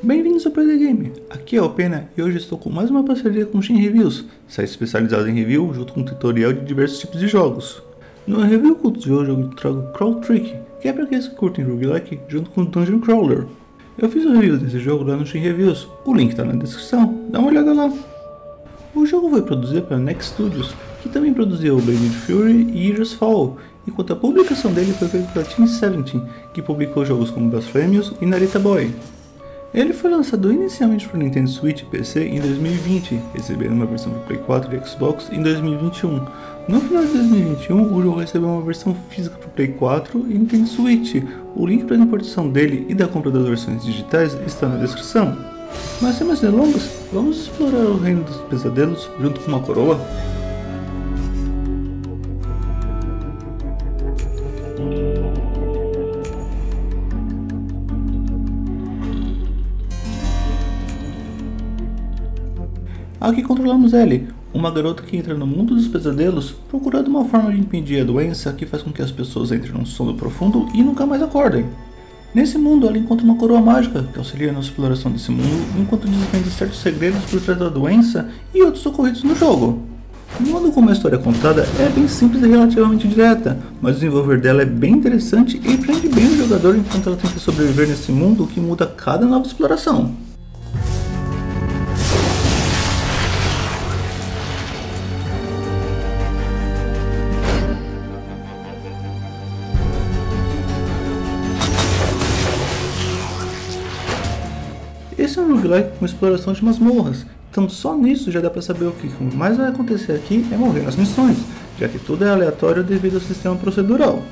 Bem-vindos ao Play The Game, aqui é o Pena e hoje estou com mais uma parceria com o Shin Reviews, site especializado em review junto com um tutorial de diversos tipos de jogos. No review culto de hoje eu trago Crawl Trick, que é para aqueles que curtem roguelike junto com Dungeon Crawler. Eu fiz o review desse jogo lá no Shin Reviews, o link está na descrição, dá uma olhada lá. O jogo foi produzido pela Next Studios, que também produziu Blade Fury e Years Fall, enquanto a publicação dele foi feita pela Team 17, que publicou jogos como Blasphemous e Narita Boy. Ele foi lançado inicialmente para Nintendo Switch e PC em 2020, recebendo uma versão para Play 4 e Xbox em 2021. No final de 2021, o jogo recebeu uma versão física para Play 4 e Nintendo Switch. O link para a importação dele e da compra das versões digitais está na descrição. Mas sem mais delongas, vamos explorar o reino dos pesadelos junto com uma coroa? Aqui controlamos Ellie, uma garota que entra no mundo dos pesadelos procurando uma forma de impedir a doença que faz com que as pessoas entrem num sono profundo e nunca mais acordem. Nesse mundo, ela encontra uma coroa mágica que auxilia na exploração desse mundo enquanto desvenda certos segredos por trás da doença e outros ocorridos no jogo. O modo como a história é contada é bem simples e relativamente direta, mas o desenvolver dela é bem interessante e prende bem o jogador enquanto ela tenta sobreviver nesse mundo que muda cada nova exploração. Esse é um roguelike com exploração de masmorras, então só nisso já dá para saber o que mais vai acontecer aqui é morrer nas missões, já que tudo é aleatório devido ao sistema procedural.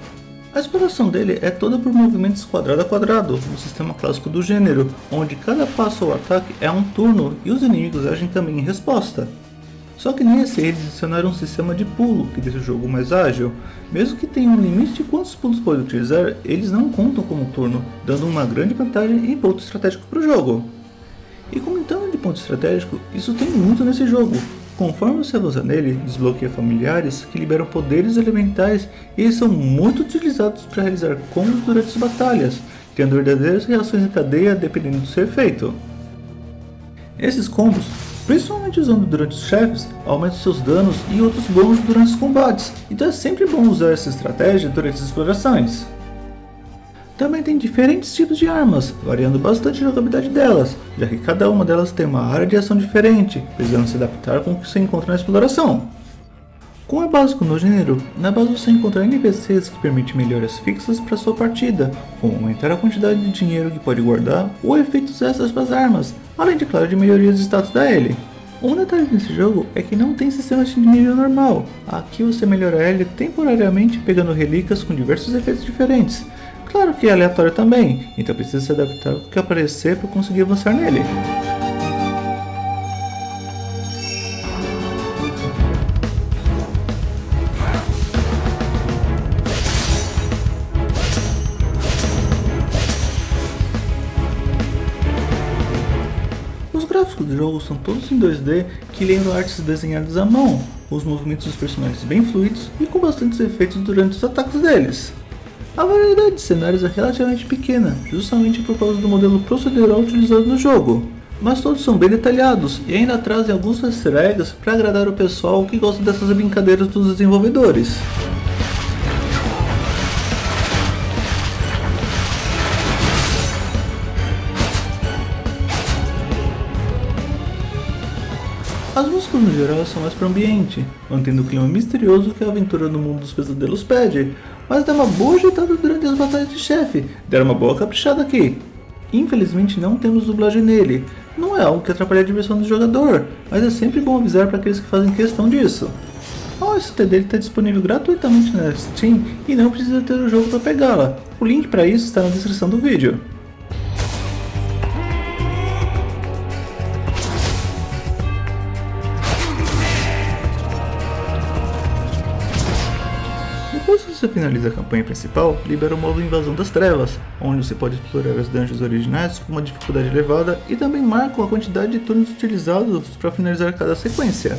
A exploração dele é toda por movimentos quadrado a quadrado, no sistema clássico do gênero, onde cada passo ou ataque é um turno e os inimigos agem também em resposta. Só que nesse eles adicionaram um sistema de pulo que deixa o jogo mais ágil. Mesmo que tenha um limite de quantos pulos pode utilizar, eles não contam como turno, dando uma grande vantagem e ponto estratégico para o jogo. E comentando de ponto estratégico, isso tem muito nesse jogo. Conforme você avança nele, desbloqueia familiares que liberam poderes elementais e eles são muito utilizados para realizar combos durante as batalhas, tendo verdadeiras reações em cadeia dependendo do seu efeito. Esses combos, principalmente usando durante os chefes, aumentam seus danos e outros bônus durante os combates, então é sempre bom usar essa estratégia durante as explorações. Também tem diferentes tipos de armas, variando bastante a jogabilidade delas, já que cada uma delas tem uma área de ação diferente, precisando se adaptar com o que você encontra na exploração. Como é básico no gênero, na base você encontra NPCs que permitem melhoras fixas para sua partida, como aumentar a quantidade de dinheiro que pode guardar ou efeitos extras para as armas, além de claro de melhorias de status da L. Um detalhe nesse jogo é que não tem sistema de nível normal, aqui você melhora a L temporariamente pegando relíquias com diversos efeitos diferentes, Claro que é aleatório também, então precisa se adaptar ao que aparecer para conseguir avançar nele. Os gráficos do jogo são todos em 2D que lembram artes desenhadas à mão, os movimentos dos personagens bem fluidos e com bastantes efeitos durante os ataques deles. A variedade de cenários é relativamente pequena, justamente por causa do modelo procedural utilizado no jogo, mas todos são bem detalhados e ainda trazem alguns easter eggs para agradar o pessoal que gosta dessas brincadeiras dos desenvolvedores. As músicas no geral são mais para o ambiente, mantendo o clima misterioso que a aventura no mundo dos pesadelos pede, mas dá uma boa ajeitada durante as batalhas de chefe, deram uma boa caprichada aqui. Infelizmente não temos dublagem nele, não é algo que atrapalhe a diversão do jogador, mas é sempre bom avisar para aqueles que fazem questão disso. A OST dele está disponível gratuitamente na Steam e não precisa ter o jogo para pegá-la, o link para isso está na descrição do vídeo. Você finaliza a campanha principal, libera o modo Invasão das Trevas, onde você pode explorar as dungeons originais com uma dificuldade elevada e também marca a quantidade de turnos utilizados para finalizar cada sequência.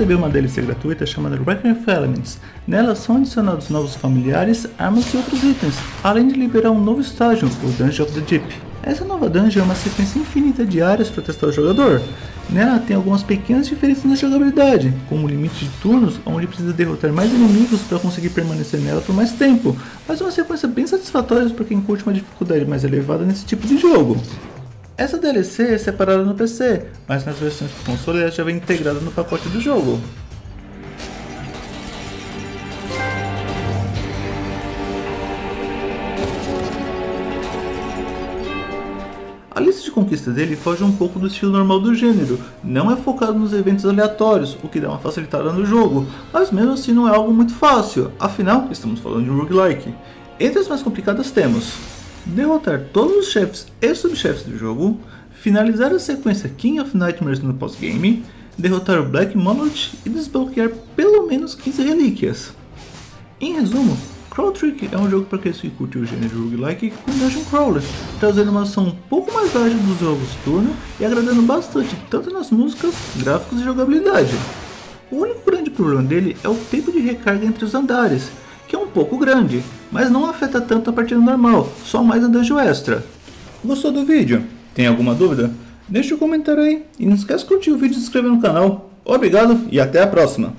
recebeu uma DLC gratuita chamada Wrecking of Elements. Nela são adicionados novos familiares, armas e outros itens, além de liberar um novo estágio, o Dungeon of the Deep. Essa nova dungeon é uma sequência infinita de áreas para testar o jogador. Nela tem algumas pequenas diferenças na jogabilidade, como o limite de turnos, onde precisa derrotar mais inimigos para conseguir permanecer nela por mais tempo, mas uma sequência bem satisfatória para quem curte uma dificuldade mais elevada nesse tipo de jogo. Essa DLC é separada no PC, mas nas versões do console ela já vem integrada no pacote do jogo. A lista de conquistas dele foge um pouco do estilo normal do gênero, não é focado nos eventos aleatórios, o que dá uma facilitada no jogo, mas mesmo assim não é algo muito fácil, afinal estamos falando de um roguelike. Entre as mais complicadas temos derrotar todos os chefes e subchefes do jogo, finalizar a sequência King of Nightmares no pós-game, derrotar o Black Monolith e desbloquear pelo menos 15 relíquias. Em resumo, Chrono Trick é um jogo para quem se curte o gênero roguelike com Dungeon Crawler, trazendo uma ação um pouco mais ágil dos jogos turno e agradando bastante tanto nas músicas, gráficos e jogabilidade. O único grande problema dele é o tempo de recarga entre os andares, que é um pouco grande, mas não afeta tanto a partida normal, só mais a dungeon extra. Gostou do vídeo? Tem alguma dúvida? Deixe um comentário aí e não esquece de curtir o vídeo e se inscrever no canal. Obrigado e até a próxima!